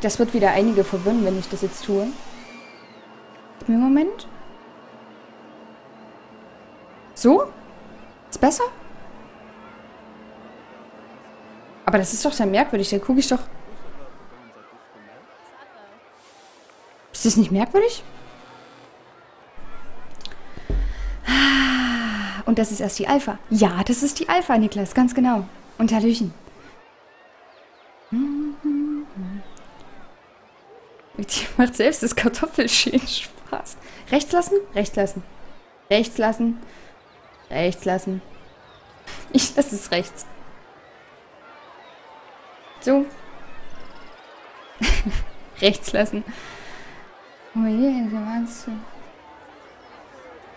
Das wird wieder einige verwirren, wenn ich das jetzt tue. Gib mir einen Moment. So? Ist besser? Aber das ist doch sehr merkwürdig. Da gucke ich doch... Ist das nicht merkwürdig? Und das ist erst die Alpha. Ja, das ist die Alpha, Niklas, ganz genau. Und Hallöchen. Die macht selbst das Kartoffelschälen Spaß. Rechts lassen? Rechts lassen. Rechts lassen. Rechts lassen. Ich lasse es rechts. So. rechts lassen. Oh je, was?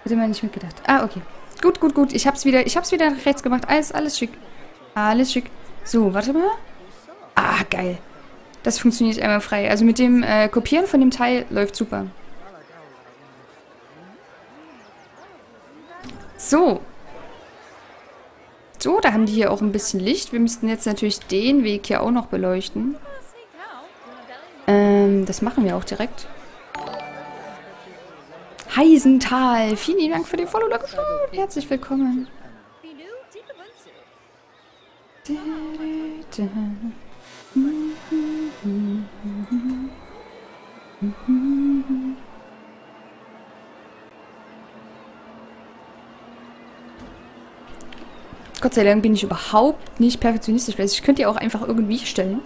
Hätte man nicht mitgedacht. Ah, okay. Gut, gut, gut. Ich hab's wieder, ich hab's wieder rechts gemacht. Alles, alles schick. Alles schick. So, warte mal. Ah, geil. Das funktioniert einmal frei. Also mit dem äh, Kopieren von dem Teil läuft super. So. So, da haben die hier auch ein bisschen Licht. Wir müssten jetzt natürlich den Weg hier auch noch beleuchten. Ähm, das machen wir auch direkt. Heisental, vielen Dank für den Follow. Herzlich willkommen. Da, da, da. Gott sei Dank bin ich überhaupt nicht perfektionistisch. Ich könnte ja auch einfach irgendwie stellen.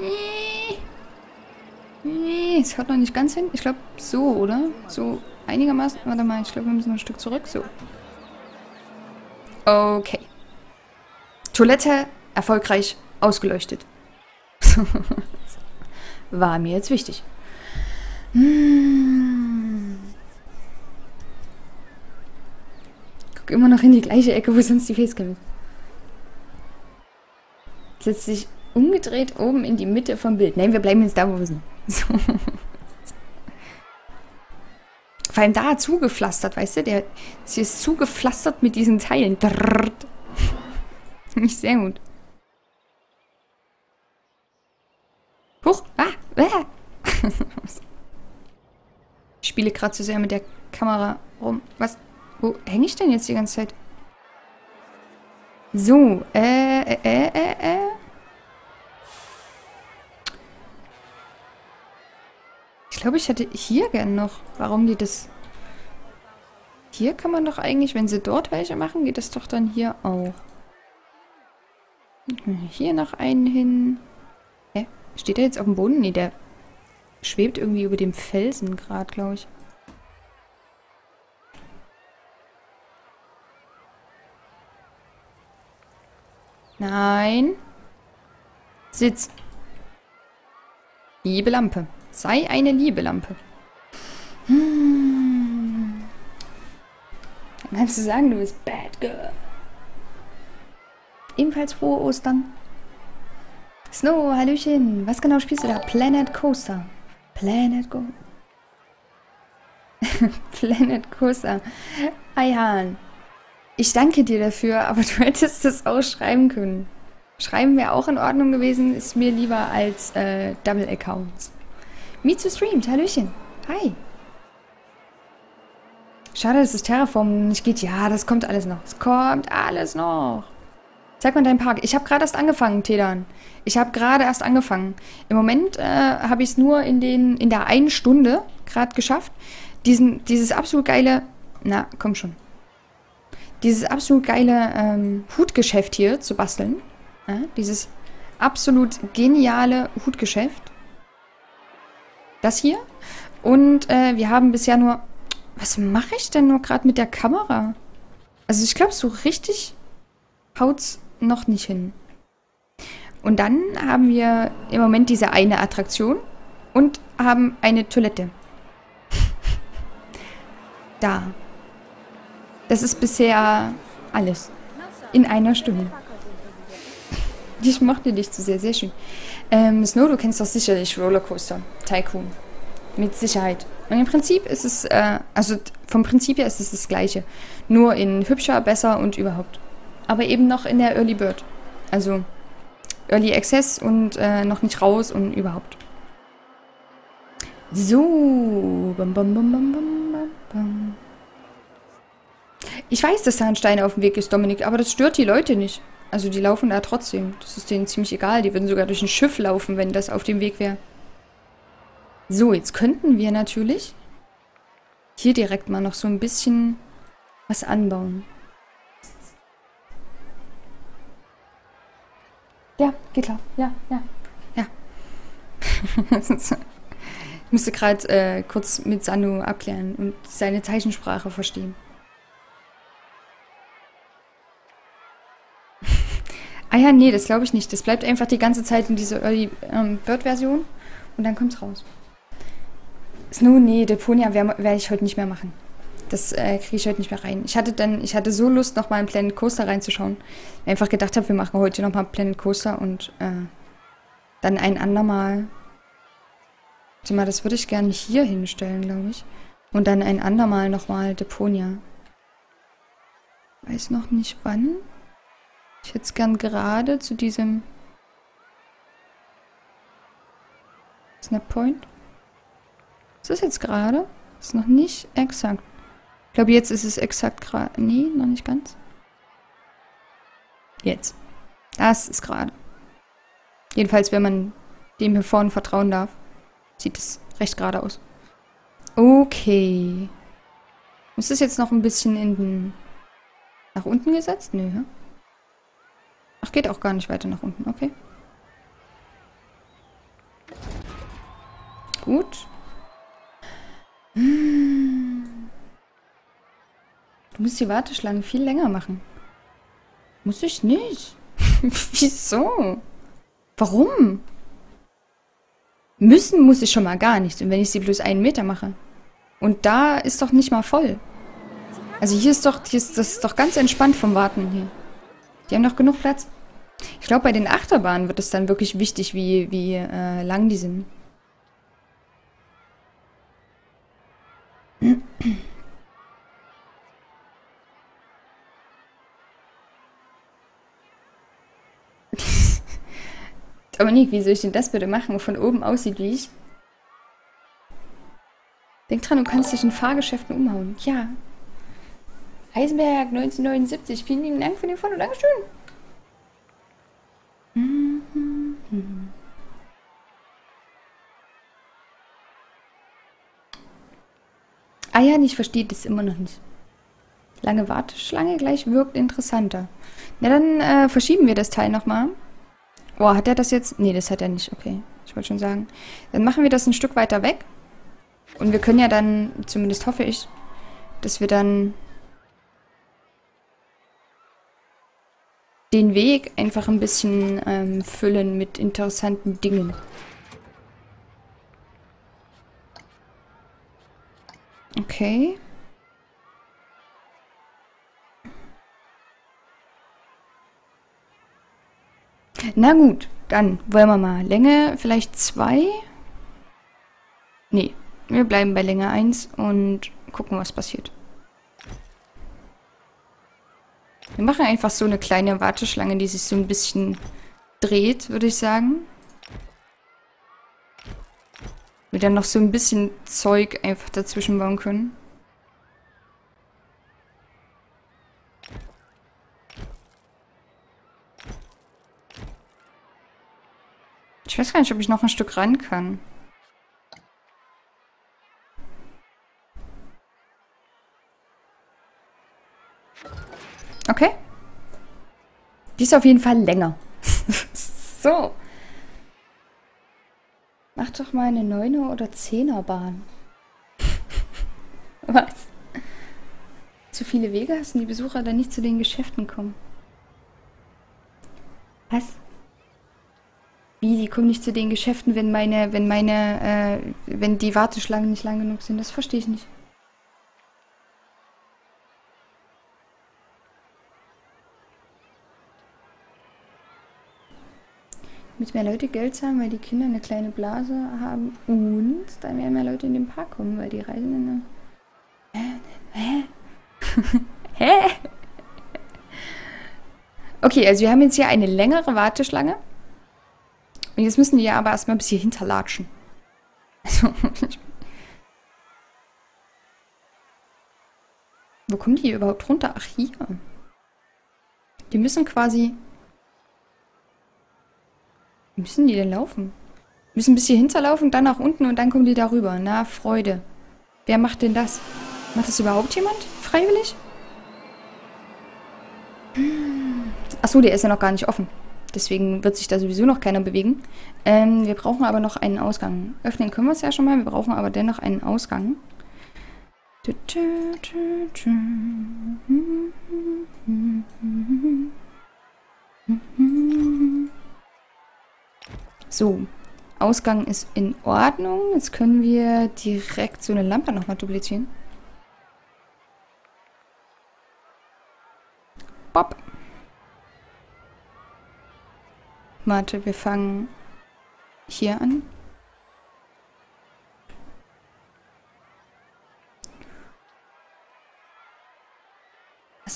Nee. Nee, es haut noch nicht ganz hin. Ich glaube, so, oder? So einigermaßen. Warte mal, ich glaube, wir müssen noch ein Stück zurück. So. Okay. Toilette erfolgreich ausgeleuchtet. War mir jetzt wichtig. Hm. Guck immer noch in die gleiche Ecke, wo sonst die Facecam ist. Setzt sich umgedreht oben in die Mitte vom Bild. Nein, wir bleiben jetzt da, wo wir sind. So. Vor allem da zugepflastert, weißt du? Der, sie ist zugepflastert mit diesen Teilen. Nicht sehr gut. Huch! Ah! ah. ich spiele gerade zu sehr mit der Kamera rum. Was? Wo hänge ich denn jetzt die ganze Zeit? So, äh, äh, äh, äh, glaube, ich hätte hier gern noch. Warum die das... Hier kann man doch eigentlich, wenn sie dort welche machen, geht das doch dann hier auch. Hier noch einen hin. Hä? Steht der jetzt auf dem Boden? Nee, der schwebt irgendwie über dem Felsen gerade, glaube ich. Nein. Sitz. Liebe Lampe. Sei eine Liebelampe. Hm. Dann kannst du sagen, du bist Bad Girl. Ebenfalls frohe Ostern. Snow, Hallöchen. Was genau spielst du da? Planet Coaster. Planet Go. Planet Coaster. Eihan. Ich danke dir dafür, aber du hättest es auch schreiben können. Schreiben wäre auch in Ordnung gewesen, ist mir lieber als äh, Double Accounts. Mitsu streamt. Hallöchen. Hi. Schade, dass das Terraform nicht geht. Ja, das kommt alles noch. Es kommt alles noch. Zeig mal deinen Park. Ich habe gerade erst angefangen, Tedan. Ich habe gerade erst angefangen. Im Moment äh, habe ich es nur in, den, in der einen Stunde gerade geschafft, diesen, dieses absolut geile... Na, komm schon. Dieses absolut geile ähm, Hutgeschäft hier zu basteln. Ja, dieses absolut geniale Hutgeschäft. Das hier. Und äh, wir haben bisher nur... Was mache ich denn nur gerade mit der Kamera? Also ich glaube, so richtig haut's noch nicht hin. Und dann haben wir im Moment diese eine Attraktion und haben eine Toilette. Da. Das ist bisher alles. In einer Stunde. Ich mochte dich zu sehr, sehr schön. Ähm, Snow, du kennst doch sicherlich Rollercoaster Tycoon. Mit Sicherheit. Und im Prinzip ist es, äh, also vom Prinzip her ist es das gleiche. Nur in hübscher, besser und überhaupt. Aber eben noch in der Early Bird. Also Early Access und äh, noch nicht raus und überhaupt. So. Bam, bam, bam, bam, bam, bam. Ich weiß, dass da ein Stein auf dem Weg ist, Dominik, aber das stört die Leute nicht. Also die laufen da trotzdem. Das ist denen ziemlich egal. Die würden sogar durch ein Schiff laufen, wenn das auf dem Weg wäre. So, jetzt könnten wir natürlich hier direkt mal noch so ein bisschen was anbauen. Ja, geht klar. Ja, ja, ja. ich musste gerade äh, kurz mit Sanu abklären und seine Zeichensprache verstehen. Ah ja, nee, das glaube ich nicht. Das bleibt einfach die ganze Zeit in dieser Early ähm, Bird-Version und dann kommt es raus. Snow, nee, Deponia werde werd ich heute nicht mehr machen. Das äh, kriege ich heute nicht mehr rein. Ich hatte dann, ich hatte so Lust, nochmal in Planet Coaster reinzuschauen. Ich einfach gedacht habe, wir machen heute nochmal Planet Coaster und äh, dann ein andermal. Warte mal, das würde ich gerne hier hinstellen, glaube ich. Und dann ein andermal nochmal Deponia. Weiß noch nicht wann. Ich hätte es gern gerade zu diesem Snap Point. Ist das jetzt gerade? Ist noch nicht exakt. Ich glaube, jetzt ist es exakt gerade. Nee, noch nicht ganz. Jetzt. Das ist gerade. Jedenfalls, wenn man dem hier vorne vertrauen darf, sieht es recht gerade aus. Okay. Ist das jetzt noch ein bisschen in den... nach unten gesetzt? Nö. Ach, geht auch gar nicht weiter nach unten. Okay. Gut. Du musst die Warteschlange viel länger machen. Muss ich nicht. Wieso? Warum? Müssen muss ich schon mal gar nichts. Und wenn ich sie bloß einen Meter mache. Und da ist doch nicht mal voll. Also hier ist doch, hier ist, das ist doch ganz entspannt vom Warten hier. Die haben doch genug Platz. Ich glaube, bei den Achterbahnen wird es dann wirklich wichtig, wie, wie äh, lang die sind. Dominik, wie soll ich denn das bitte machen, von oben aussieht wie ich? Denk dran, du kannst dich in Fahrgeschäften umhauen. Ja. Heisenberg 1979. Vielen lieben Dank für den Follow. Dankeschön. Ah ja, ich verstehe das immer noch nicht. Lange Warteschlange gleich wirkt interessanter. Na, dann äh, verschieben wir das Teil nochmal. Oh, hat er das jetzt? Nee, das hat er nicht. Okay, ich wollte schon sagen. Dann machen wir das ein Stück weiter weg. Und wir können ja dann, zumindest hoffe ich, dass wir dann den Weg einfach ein bisschen ähm, füllen mit interessanten Dingen. Okay. Na gut, dann wollen wir mal. Länge vielleicht zwei? Nee, wir bleiben bei Länge 1 und gucken, was passiert. Wir machen einfach so eine kleine Warteschlange, die sich so ein bisschen dreht, würde ich sagen. Wir dann noch so ein bisschen Zeug einfach dazwischen bauen können. Ich weiß gar nicht, ob ich noch ein Stück ran kann. Die ist auf jeden Fall länger. so. Mach doch mal eine 9er oder 10er Bahn. Was? Zu viele Wege hast und die Besucher dann nicht zu den Geschäften kommen. Was? Wie, die kommen nicht zu den Geschäften, wenn meine, wenn meine, äh, wenn die Warteschlangen nicht lang genug sind. Das verstehe ich nicht. Damit mehr Leute Geld zahlen, weil die Kinder eine kleine Blase haben und dann werden mehr Leute in den Park kommen, weil die Reisenden... Hä? Hä? Hä? Okay, also wir haben jetzt hier eine längere Warteschlange. Und jetzt müssen die ja aber erstmal bis hier hinterlatschen. Also, Wo kommen die überhaupt runter? Ach, hier. Die müssen quasi... Müssen die denn laufen? Müssen bis hier hinterlaufen, dann nach unten und dann kommen die darüber. Na, Freude. Wer macht denn das? Macht das überhaupt jemand? Freiwillig? Achso, der ist ja noch gar nicht offen. Deswegen wird sich da sowieso noch keiner bewegen. Ähm, wir brauchen aber noch einen Ausgang. Öffnen können wir es ja schon mal. Wir brauchen aber dennoch einen Ausgang. So, Ausgang ist in Ordnung. Jetzt können wir direkt so eine Lampe nochmal duplizieren. Bob. Warte, wir fangen hier an.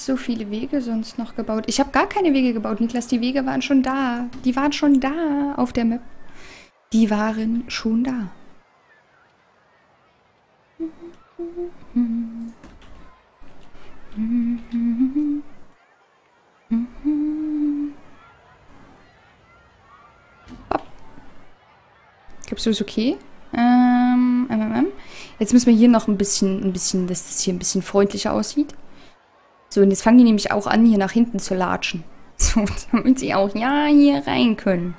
So viele Wege sonst noch gebaut? Ich habe gar keine Wege gebaut, Niklas. Die Wege waren schon da. Die waren schon da auf der Map. Die waren schon da. Glaubst du, ist okay? Ähm, ähm, Jetzt müssen wir hier noch ein bisschen, ein bisschen, dass das hier ein bisschen freundlicher aussieht. So, und jetzt fangen die nämlich auch an, hier nach hinten zu latschen. So, damit sie auch ja hier rein können.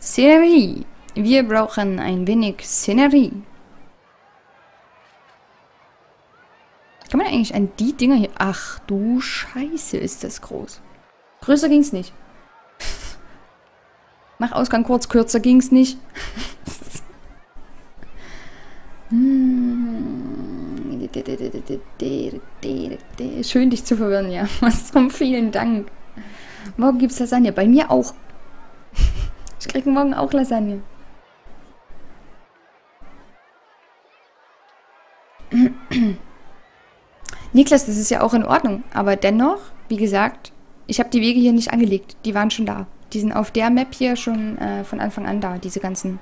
Szenerie. Wir brauchen ein wenig Szenerie. Kann man eigentlich an die Dinger hier... Ach du Scheiße, ist das groß. Größer ging's nicht. Mach Ausgang kurz, kürzer ging's nicht. Schön, dich zu verwirren, ja. Was zum vielen Dank. Morgen gibt's Lasagne. Bei mir auch. Ich krieg morgen auch Lasagne. Niklas, das ist ja auch in Ordnung. Aber dennoch, wie gesagt, ich habe die Wege hier nicht angelegt. Die waren schon da. Die sind auf der Map hier schon äh, von Anfang an da, diese ganzen.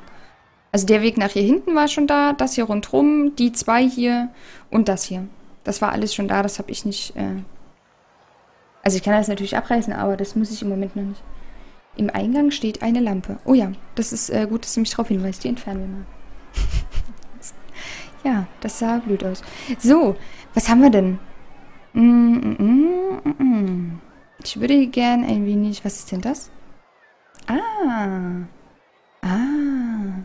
Also der Weg nach hier hinten war schon da, das hier rundherum, die zwei hier und das hier. Das war alles schon da, das habe ich nicht... Äh also ich kann das natürlich abreißen, aber das muss ich im Moment noch nicht. Im Eingang steht eine Lampe. Oh ja, das ist äh, gut, dass du mich darauf hinweist. Die entfernen wir mal. ja, das sah blöd aus. So, was haben wir denn? Mm, mm, mm, mm, mm. ich würde gern ein wenig... Was ist denn das? Ah. Ah.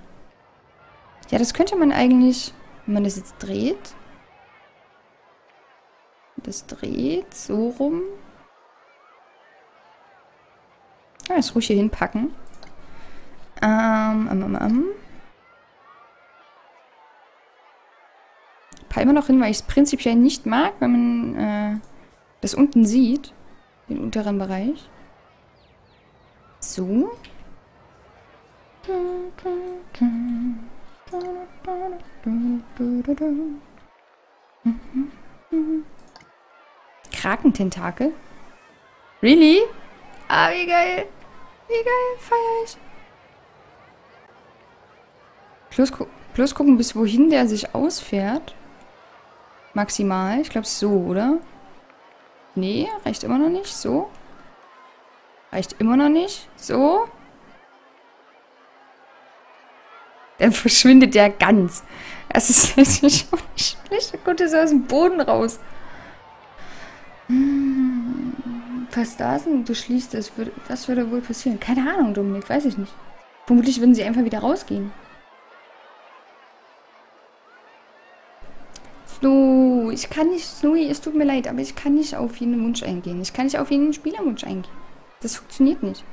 Ja, das könnte man eigentlich, wenn man das jetzt dreht. Das dreht so rum. Ja, das ruhig hier hinpacken. Ähm, ähm, ähm, ähm. Paar immer noch hin, weil ich es prinzipiell nicht mag, wenn man äh, das unten sieht. Den unteren Bereich. So. Krakententakel? Really? Ah, wie geil. Wie geil, feier ich. Plus, gu plus gucken, bis wohin der sich ausfährt. Maximal. Ich glaube so, oder? Nee, reicht immer noch nicht. So. Reicht immer noch nicht. So. Dann verschwindet der ganz. Das ist, das ist schon nicht schlecht. Da kommt er aus dem Boden raus. Hm, Verstasen, du schließt es. Was würde wohl passieren? Keine Ahnung, Dominik, weiß ich nicht. Vermutlich würden sie einfach wieder rausgehen. Snow, ich kann nicht, Snowy, es tut mir leid, aber ich kann nicht auf jeden Wunsch eingehen. Ich kann nicht auf jeden Spielerwunsch eingehen. Das funktioniert nicht.